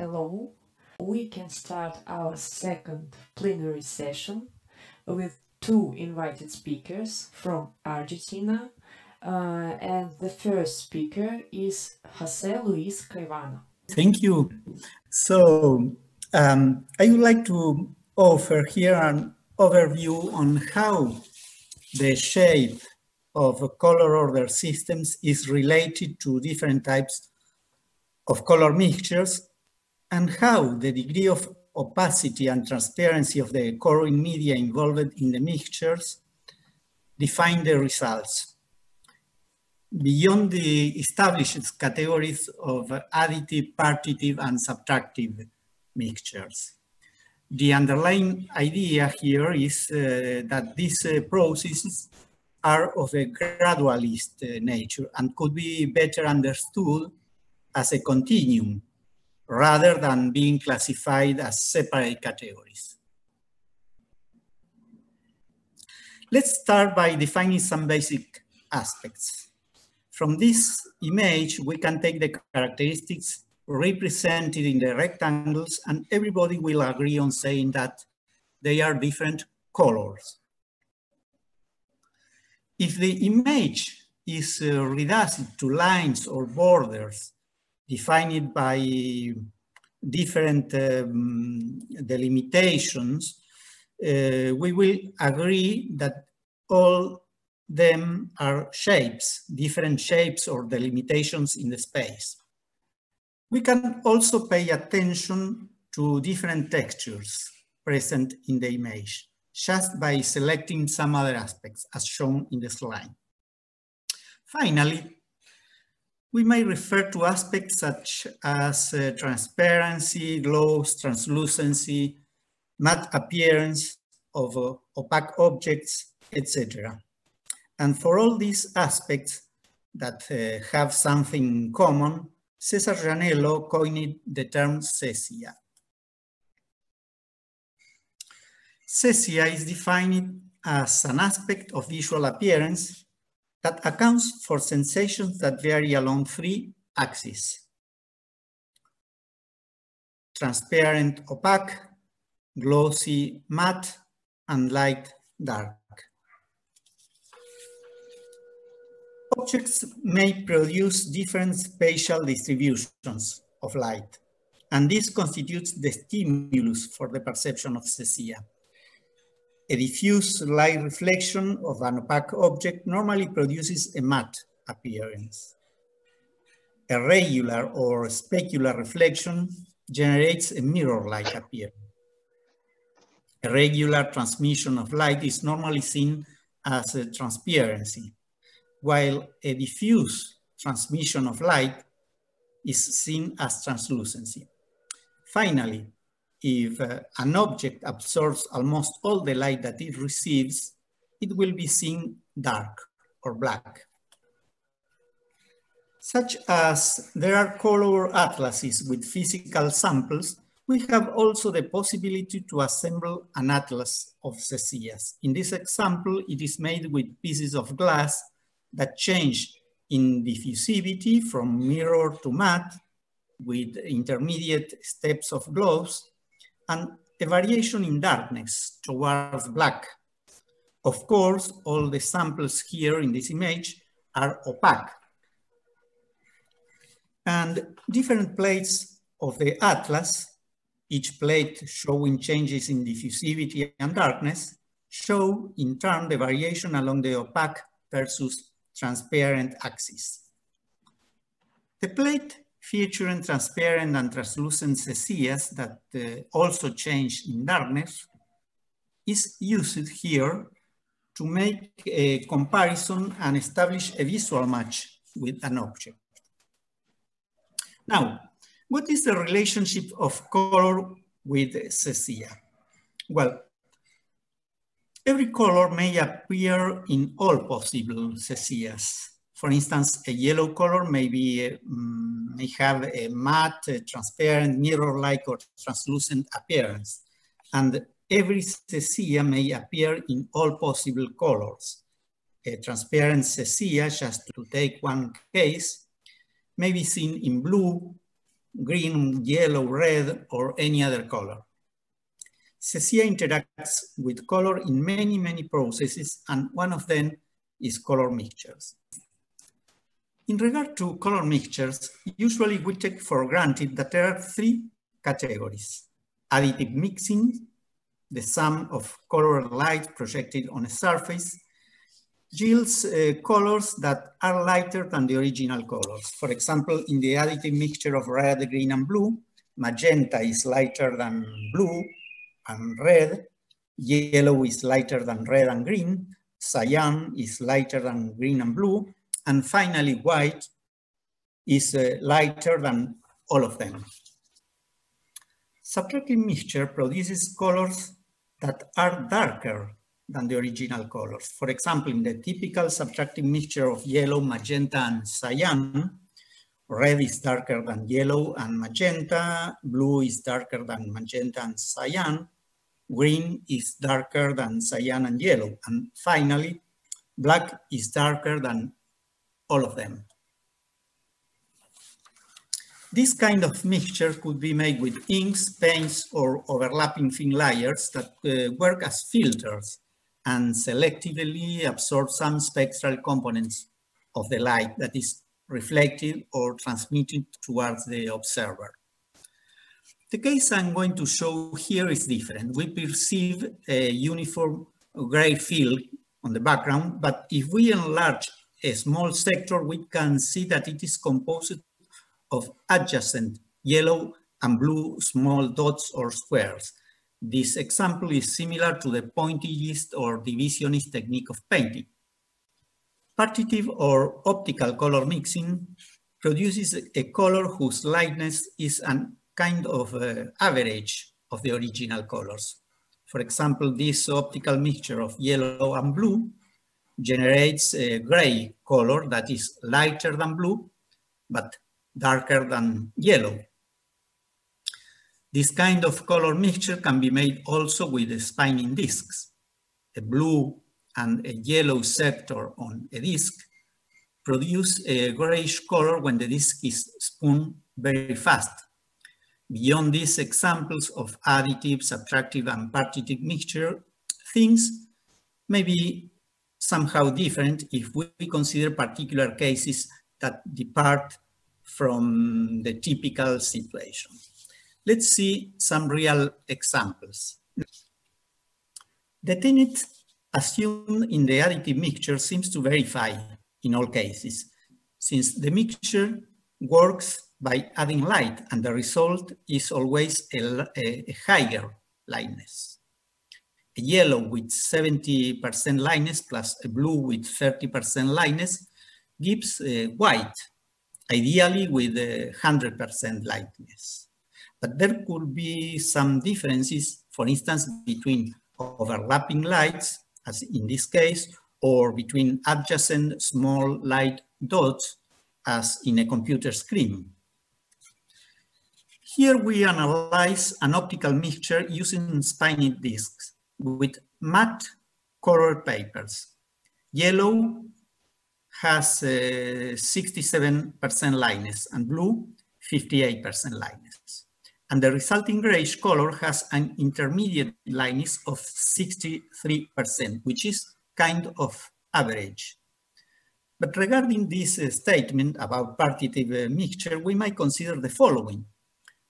hello. We can start our second plenary session with two invited speakers from Argentina. Uh, and the first speaker is Jose Luis Caivano. Thank you. So um, I would like to offer here an overview on how the shape of color order systems is related to different types of color mixtures and how the degree of opacity and transparency of the coloring media involved in the mixtures define the results. Beyond the established categories of additive, partitive, and subtractive mixtures. The underlying idea here is uh, that these uh, processes are of a gradualist uh, nature and could be better understood as a continuum rather than being classified as separate categories. Let's start by defining some basic aspects. From this image, we can take the characteristics represented in the rectangles and everybody will agree on saying that they are different colors. If the image is uh, reduced to lines or borders defined by different um, delimitations, uh, we will agree that all them are shapes, different shapes or delimitations in the space. We can also pay attention to different textures present in the image, just by selecting some other aspects as shown in the slide. Finally, we may refer to aspects such as uh, transparency, gloss, translucency, matte appearance of uh, opaque objects, etc. And for all these aspects that uh, have something in common, Cesar Jannello coined the term cesia. Cesia is defined as an aspect of visual appearance that accounts for sensations that vary along three axes. Transparent, opaque, glossy, matte, and light, dark. Objects may produce different spatial distributions of light, and this constitutes the stimulus for the perception of cesia. A diffuse light reflection of an opaque object normally produces a matte appearance. A regular or specular reflection generates a mirror-like appearance. A regular transmission of light is normally seen as a transparency, while a diffuse transmission of light is seen as translucency. Finally, if uh, an object absorbs almost all the light that it receives, it will be seen dark or black. Such as there are color atlases with physical samples, we have also the possibility to assemble an atlas of cesias. In this example, it is made with pieces of glass that change in diffusivity from mirror to matte with intermediate steps of gloss and a variation in darkness towards black. Of course, all the samples here in this image are opaque. And different plates of the atlas, each plate showing changes in diffusivity and darkness, show in turn the variation along the opaque versus transparent axis. The plate featuring transparent and translucent cesias that uh, also change in darkness is used here to make a comparison and establish a visual match with an object. Now, what is the relationship of color with cesia? Well, every color may appear in all possible cesias. For instance, a yellow color may, be, um, may have a matte, transparent, mirror-like or translucent appearance. And every cesia may appear in all possible colors. A transparent cesia, just to take one case, may be seen in blue, green, yellow, red, or any other color. Cesia interacts with color in many, many processes, and one of them is color mixtures. In regard to color mixtures, usually we take for granted that there are three categories. Additive mixing, the sum of colored light projected on a surface, yields uh, colors that are lighter than the original colors. For example, in the additive mixture of red, green, and blue, magenta is lighter than blue and red, yellow is lighter than red and green, cyan is lighter than green and blue, and finally white is uh, lighter than all of them. Subtractive mixture produces colors that are darker than the original colors. For example, in the typical subtractive mixture of yellow, magenta, and cyan, red is darker than yellow and magenta, blue is darker than magenta and cyan, green is darker than cyan and yellow, and finally, black is darker than all of them. This kind of mixture could be made with inks, paints, or overlapping thin layers that uh, work as filters and selectively absorb some spectral components of the light that is reflected or transmitted towards the observer. The case I'm going to show here is different. We perceive a uniform gray field on the background, but if we enlarge a small sector, we can see that it is composed of adjacent yellow and blue small dots or squares. This example is similar to the pointillist or divisionist technique of painting. Partitive or optical color mixing produces a color whose lightness is a kind of uh, average of the original colors. For example, this optical mixture of yellow and blue generates a gray color that is lighter than blue, but darker than yellow. This kind of color mixture can be made also with spinning discs. A blue and a yellow sector on a disc produce a grayish color when the disc is spun very fast. Beyond these examples of additive, subtractive, and partitive mixture, things may be somehow different if we consider particular cases that depart from the typical situation. Let's see some real examples. The tenet assumed in the additive mixture seems to verify in all cases, since the mixture works by adding light and the result is always a, a, a higher lightness. A yellow with 70% lightness plus a blue with 30% lightness gives uh, white, ideally with uh, 100% lightness. But there could be some differences, for instance, between overlapping lights, as in this case, or between adjacent small light dots, as in a computer screen. Here we analyze an optical mixture using spinning discs with matte colored papers. Yellow has 67% uh, lightness and blue 58% lightness and the resulting grayish color has an intermediate lightness of 63%, which is kind of average. But regarding this uh, statement about partitive uh, mixture, we might consider the following.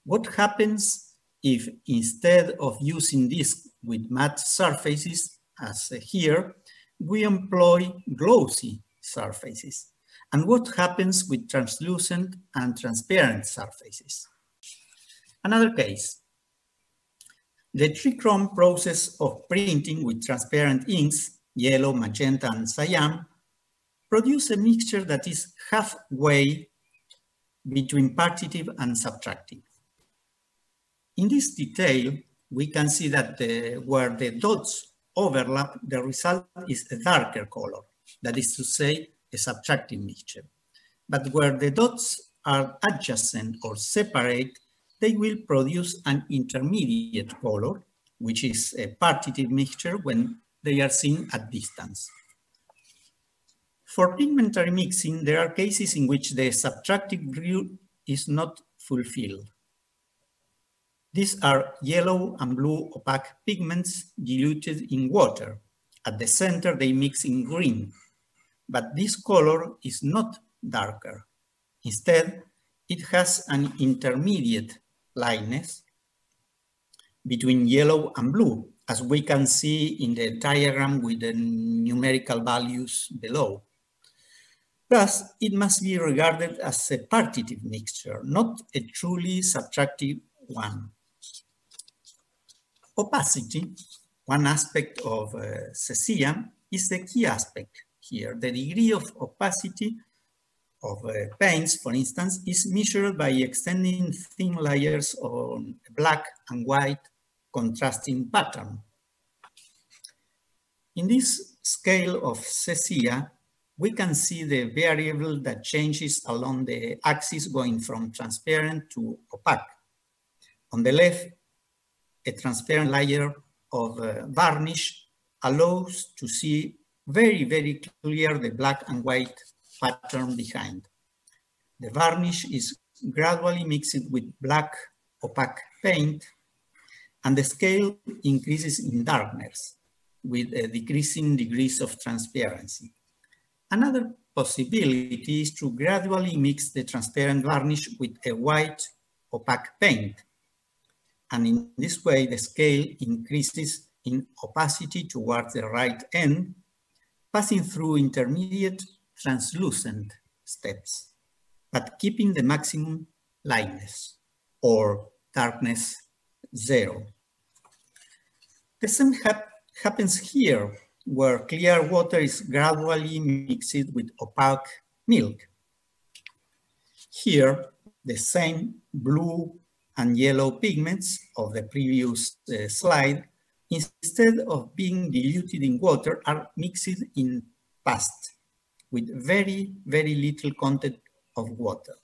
What happens if instead of using this with matte surfaces, as here, we employ glossy surfaces? And what happens with translucent and transparent surfaces? Another case, the trichrome process of printing with transparent inks, yellow, magenta, and cyan, produce a mixture that is halfway between partitive and subtractive. In this detail, we can see that the, where the dots overlap, the result is a darker color, that is to say, a subtractive mixture. But where the dots are adjacent or separate, they will produce an intermediate color, which is a partitive mixture when they are seen at distance. For pigmentary mixing, there are cases in which the subtractive rule is not fulfilled. These are yellow and blue opaque pigments diluted in water. At the center, they mix in green, but this color is not darker. Instead, it has an intermediate lightness between yellow and blue, as we can see in the diagram with the numerical values below. Thus, it must be regarded as a partitive mixture, not a truly subtractive one. Opacity, one aspect of uh, cesia, is the key aspect here. The degree of opacity of uh, paints, for instance, is measured by extending thin layers on black and white contrasting pattern. In this scale of cesia, we can see the variable that changes along the axis going from transparent to opaque. On the left, a transparent layer of uh, varnish allows to see very, very clear the black and white pattern behind. The varnish is gradually mixed with black opaque paint and the scale increases in darkness with decreasing degrees of transparency. Another possibility is to gradually mix the transparent varnish with a white opaque paint. And in this way, the scale increases in opacity towards the right end, passing through intermediate translucent steps, but keeping the maximum lightness or darkness zero. The same hap happens here, where clear water is gradually mixed with opaque milk. Here, the same blue and yellow pigments of the previous uh, slide, instead of being diluted in water, are mixed in past with very, very little content of water.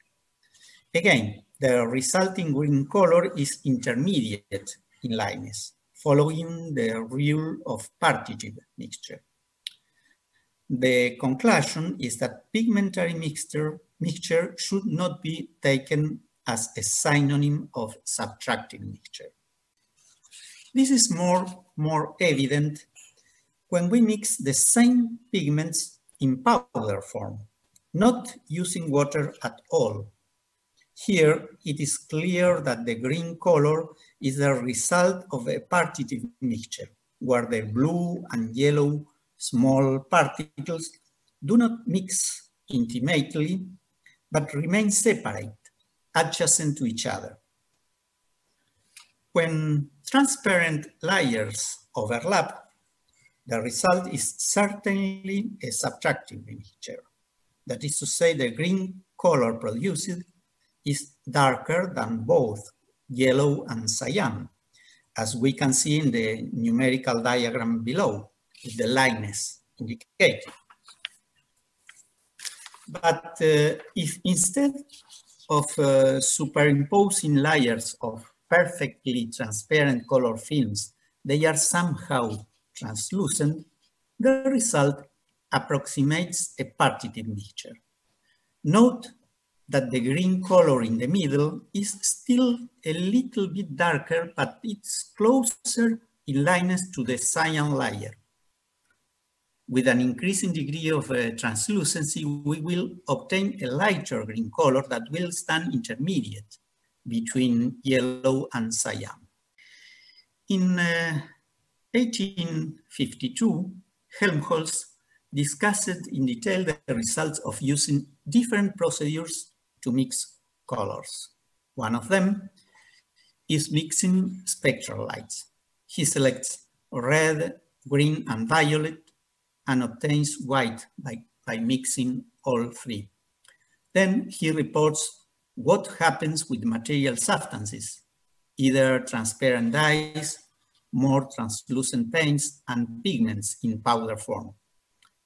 Again, the resulting green color is intermediate in lightness, following the rule of partitive mixture. The conclusion is that pigmentary mixture, mixture should not be taken as a synonym of subtractive mixture. This is more, more evident when we mix the same pigments in powder form, not using water at all, here, it is clear that the green color is the result of a partitive mixture, where the blue and yellow small particles do not mix intimately, but remain separate, adjacent to each other. When transparent layers overlap, the result is certainly a subtractive mixture. That is to say, the green color produced is darker than both yellow and cyan, as we can see in the numerical diagram below, with the lightness indicated. But uh, if instead of uh, superimposing layers of perfectly transparent color films, they are somehow translucent, the result approximates a partitive mixture. Note that the green color in the middle is still a little bit darker, but it's closer in lightness to the cyan layer. With an increasing degree of uh, translucency, we will obtain a lighter green color that will stand intermediate between yellow and cyan. In uh, 1852, Helmholtz discussed in detail the results of using different procedures to mix colors. One of them is mixing spectral lights. He selects red, green, and violet and obtains white by, by mixing all three. Then he reports what happens with material substances, either transparent dyes, more translucent paints, and pigments in powder form.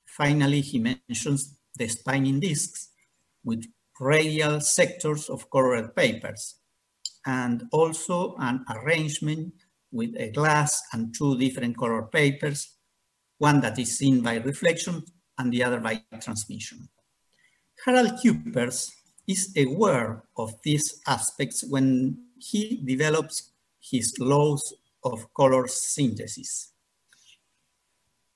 Finally, he mentions the spinning discs with radial sectors of colored papers, and also an arrangement with a glass and two different color papers, one that is seen by reflection and the other by transmission. Harald Küppers is aware of these aspects when he develops his laws of color synthesis.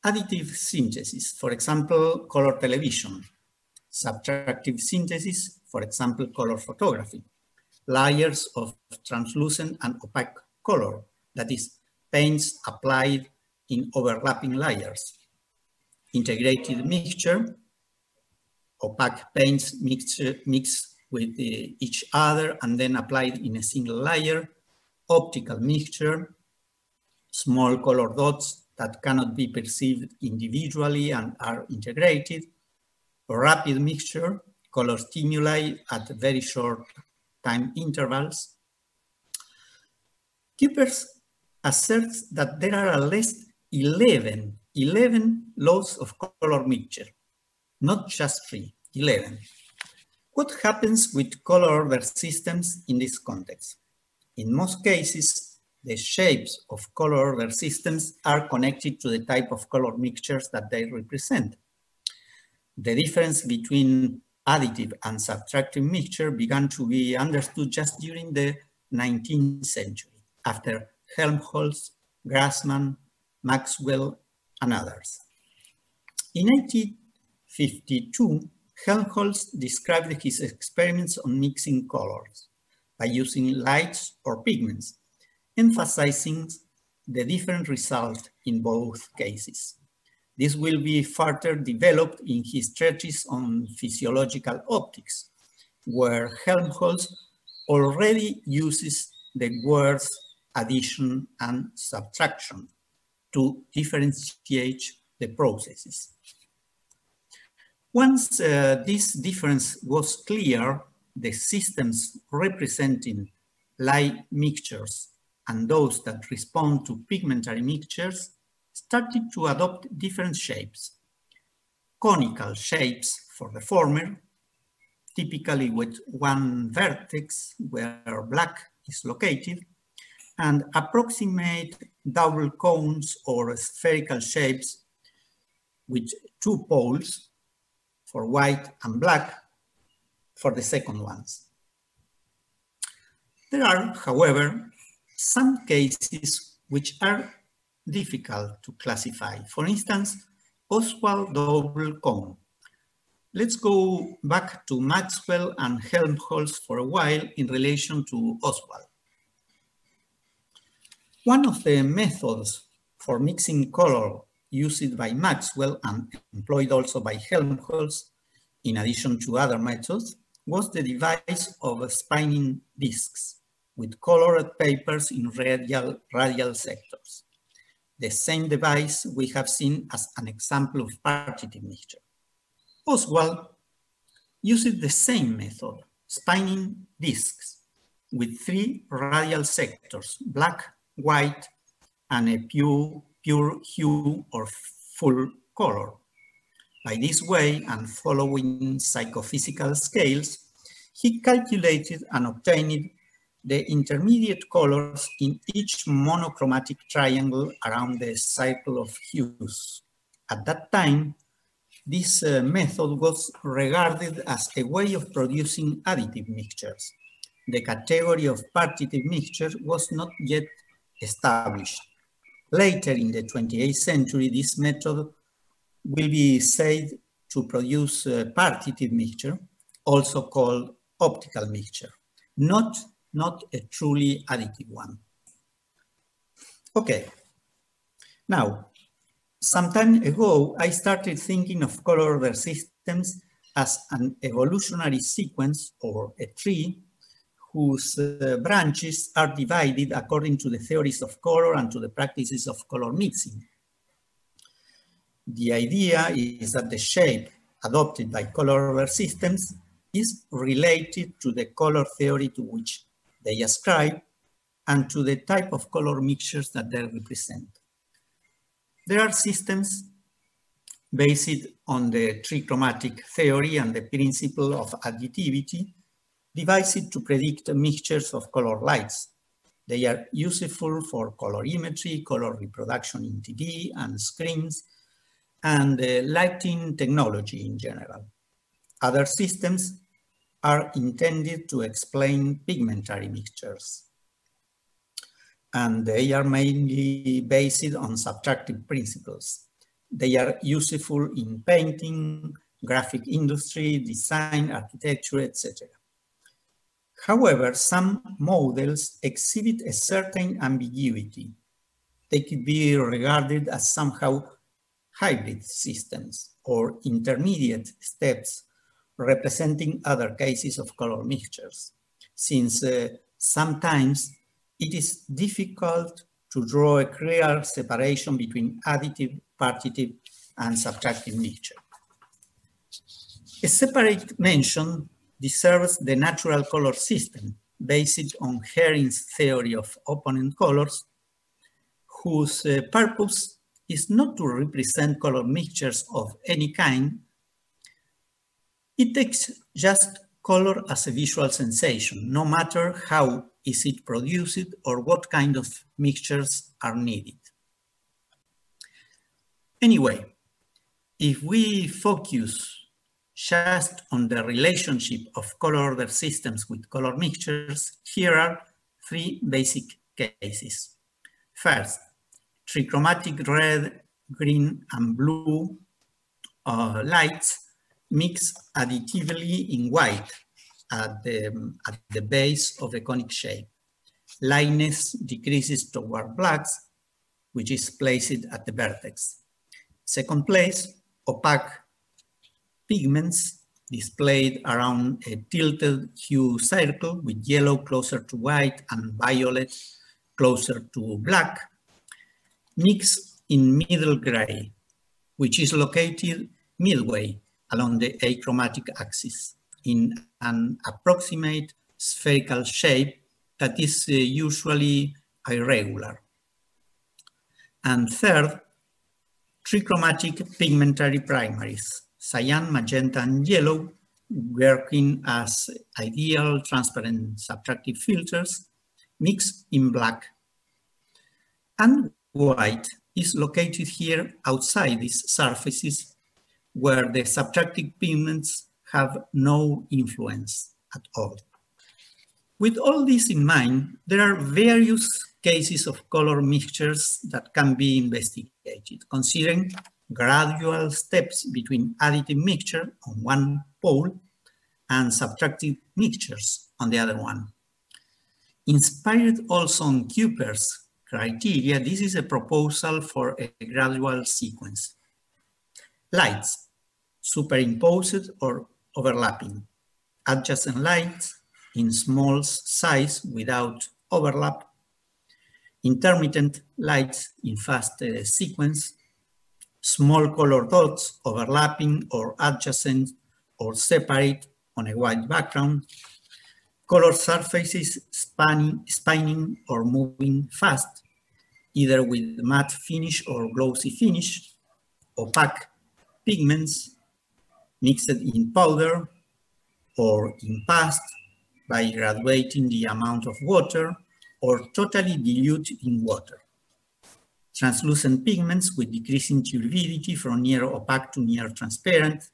Additive synthesis, for example, color television. Subtractive synthesis, for example, color photography. Layers of translucent and opaque color, that is, paints applied in overlapping layers. Integrated mixture, opaque paints mixed, mixed with uh, each other and then applied in a single layer, optical mixture, small color dots that cannot be perceived individually and are integrated, rapid mixture, color stimuli at very short time intervals. Küppers asserts that there are at least 11, 11 laws of color mixture, not just three, 11. What happens with color order systems in this context? In most cases, the shapes of color order systems are connected to the type of color mixtures that they represent. The difference between additive and subtractive mixture began to be understood just during the 19th century, after Helmholtz, Grassmann, Maxwell, and others. In 1852, Helmholtz described his experiments on mixing colors by using lights or pigments, emphasizing the different result in both cases. This will be further developed in his treatise on physiological optics, where Helmholtz already uses the words addition and subtraction to differentiate the processes. Once uh, this difference was clear, the systems representing light mixtures and those that respond to pigmentary mixtures started to adopt different shapes. Conical shapes for the former, typically with one vertex where black is located, and approximate double cones or spherical shapes with two poles for white and black for the second ones. There are, however, some cases which are difficult to classify. For instance, Ostwald double cone. Let's go back to Maxwell and Helmholtz for a while in relation to Ostwald. One of the methods for mixing color used by Maxwell and employed also by Helmholtz, in addition to other methods, was the device of spinning discs with colored papers in radial, radial sectors. The same device we have seen as an example of partitive mixture. Ostwald used the same method, spinning discs with three radial sectors, black, white, and a pure, pure hue or full color. By this way, and following psychophysical scales, he calculated and obtained the intermediate colors in each monochromatic triangle around the cycle of hues. At that time, this uh, method was regarded as a way of producing additive mixtures. The category of partitive mixture was not yet established. Later in the 28th century, this method will be said to produce a partitive mixture, also called optical mixture, not, not a truly additive one. Okay, now, some time ago, I started thinking of color order systems as an evolutionary sequence or a tree whose uh, branches are divided according to the theories of color and to the practices of color mixing. The idea is that the shape adopted by color systems is related to the color theory to which they ascribe and to the type of color mixtures that they represent. There are systems based on the trichromatic theory and the principle of additivity devised to predict mixtures of color lights. They are useful for colorimetry, color reproduction in TV and screens, and uh, lighting technology in general. Other systems are intended to explain pigmentary mixtures. And they are mainly based on subtractive principles. They are useful in painting, graphic industry, design, architecture, etc. However, some models exhibit a certain ambiguity. They could be regarded as somehow hybrid systems or intermediate steps representing other cases of color mixtures, since uh, sometimes it is difficult to draw a clear separation between additive, partitive, and subtractive mixture. A separate mention deserves the natural color system based on Hering's theory of opponent colors, whose uh, purpose is not to represent color mixtures of any kind. It takes just color as a visual sensation, no matter how is it produced or what kind of mixtures are needed. Anyway, if we focus just on the relationship of color order systems with color mixtures, here are three basic cases. First, trichromatic red, green, and blue uh, lights mix additively in white at the, at the base of the conic shape. Lightness decreases toward blacks, which is placed at the vertex. Second place, opaque pigments displayed around a tilted hue circle with yellow closer to white and violet closer to black mix in middle gray, which is located midway along the achromatic axis in an approximate spherical shape that is uh, usually irregular. And third, trichromatic pigmentary primaries, cyan, magenta, and yellow, working as ideal transparent subtractive filters, mixed in black. And white is located here outside these surfaces where the subtractive pigments have no influence at all. With all this in mind, there are various cases of color mixtures that can be investigated, considering gradual steps between additive mixture on one pole and subtractive mixtures on the other one. Inspired also on Küppers' criteria, this is a proposal for a gradual sequence. Lights, superimposed or overlapping. Adjacent lights in small size without overlap. Intermittent lights in fast uh, sequence. Small color dots overlapping or adjacent or separate on a white background color surfaces spanning, spinning or moving fast, either with matte finish or glossy finish, opaque pigments mixed in powder or in past by graduating the amount of water or totally dilute in water. Translucent pigments with decreasing turbidity from near opaque to near transparent.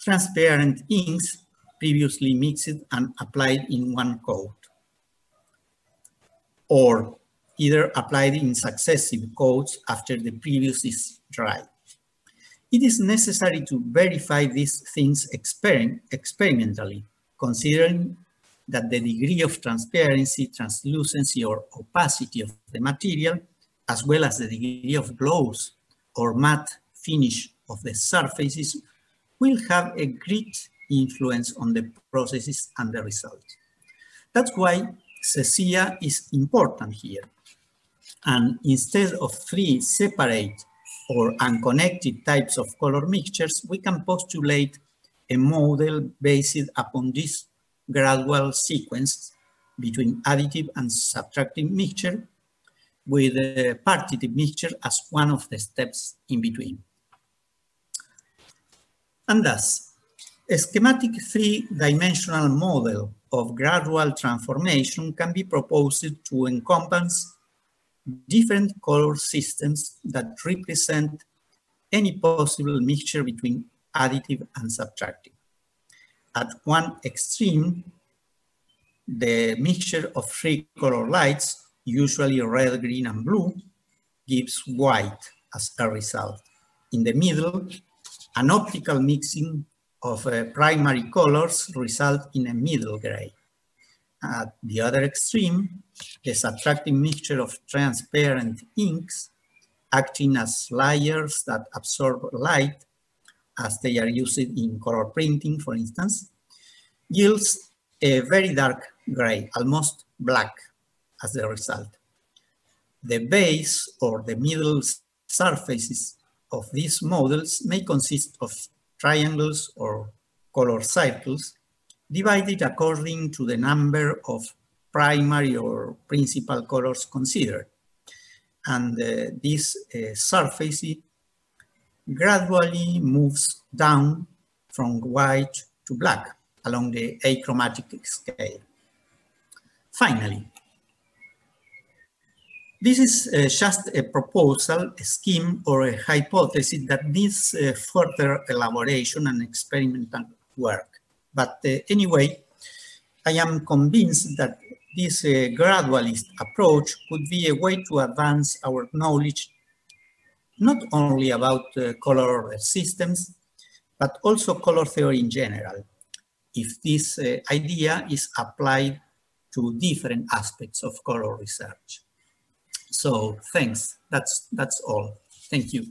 Transparent inks previously mixed and applied in one coat, or either applied in successive coats after the previous is dry. It is necessary to verify these things exper experimentally, considering that the degree of transparency, translucency, or opacity of the material, as well as the degree of gloss or matte finish of the surfaces, will have a great influence on the processes and the results. That's why cesia is important here. And instead of three separate or unconnected types of color mixtures, we can postulate a model based upon this gradual sequence between additive and subtractive mixture with a partitive mixture as one of the steps in between. And thus, a schematic three-dimensional model of gradual transformation can be proposed to encompass different color systems that represent any possible mixture between additive and subtractive. at one extreme, the mixture of three color lights, usually red, green, and blue, gives white as a result. In the middle, an optical mixing of uh, primary colors result in a middle gray. At the other extreme, the subtracting mixture of transparent inks acting as layers that absorb light as they are used in color printing, for instance, yields a very dark gray, almost black as a result. The base or the middle surfaces of these models may consist of triangles or color circles divided according to the number of primary or principal colors considered. And uh, this uh, surface gradually moves down from white to black along the achromatic scale. Finally, this is uh, just a proposal, a scheme, or a hypothesis that needs uh, further elaboration and experimental work. But uh, anyway, I am convinced that this uh, gradualist approach could be a way to advance our knowledge not only about uh, color systems, but also color theory in general, if this uh, idea is applied to different aspects of color research. So thanks, that's, that's all. Thank you.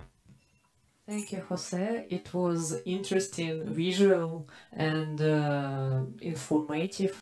Thank you, Jose. It was interesting, visual, and uh, informative.